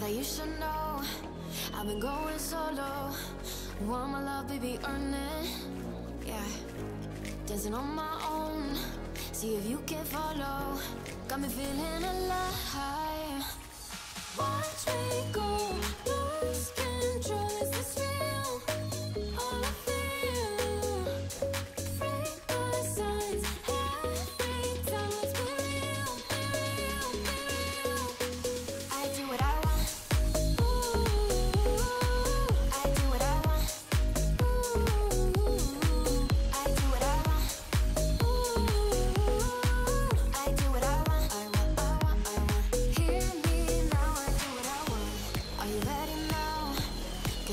That you should know, I've been going solo. Want my love, baby, earn it. Yeah, dancing on my own. See if you can follow. Got me feeling alive.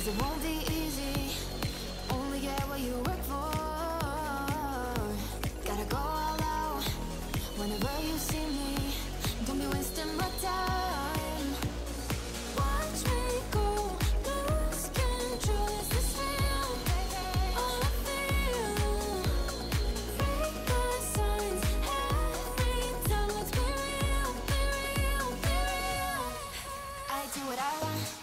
Cause it won't be easy. Only get what you work for. Gotta go all out Whenever you see me. Don't be wasting my time. Watch me go. All I feel. The signs. Every time Let's be real, be real, be real. I do what I want.